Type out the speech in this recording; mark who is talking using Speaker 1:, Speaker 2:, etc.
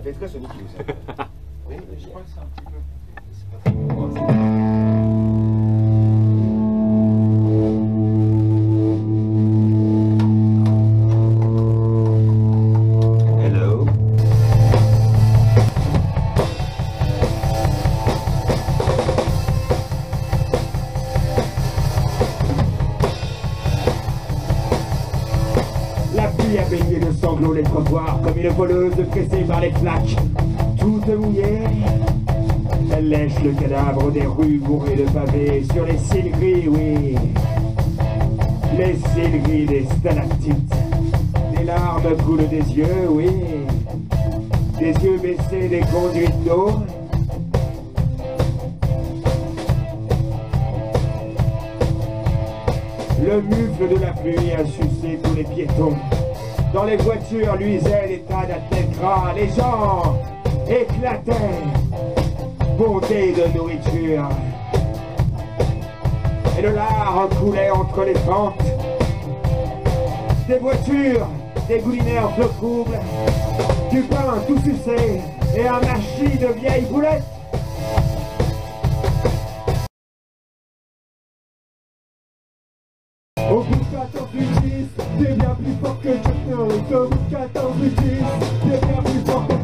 Speaker 1: très sonique, il est ça.
Speaker 2: Oui, je crois que c'est un petit peu.
Speaker 3: Pluie a baigné de sanglots les trottoirs comme une voleuse pressée par les flaques. Toute mouillée, elle lèche le cadavre des rues bourrées de pavés sur les cils gris, oui. Les cils gris des stalactites. Des larmes coulent des yeux, oui. Des yeux baissés des conduites d'eau. Le mufle de la pluie a sucé tous les piétons. Dans les voitures luisaient les tas d'athlètes gras. Les gens éclataient. Bonté de nourriture. Et le lard coulait entre les fentes. Des voitures dégouliнаient en flot trouble. Du pain tout sucé et un machis de vieilles boulettes. Au bout de 14 10, t'es bien plus fort que bout de 14 10, t'es bien plus fort que